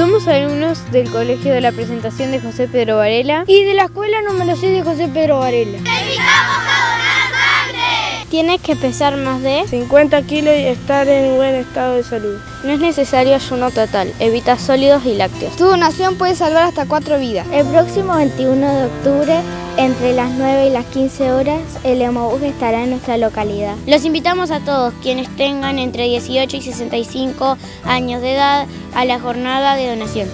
Somos alumnos del Colegio de la Presentación de José Pedro Varela y de la Escuela número 6 de José Pedro Varela. Tienes que pesar más de 50 kilos y estar en buen estado de salud. No es necesario ayuno total, evita sólidos y lácteos. Tu donación puede salvar hasta cuatro vidas. El próximo 21 de octubre, entre las 9 y las 15 horas, el Hemobús estará en nuestra localidad. Los invitamos a todos quienes tengan entre 18 y 65 años de edad a la jornada de donación.